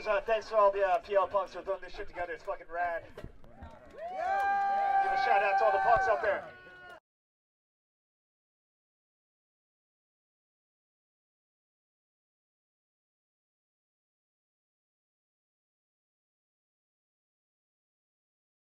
is Uh, thanks to all the uh, Pe Ell punks for throwing this shit together. It's fucking rad. Give a shout out to all the punks out there.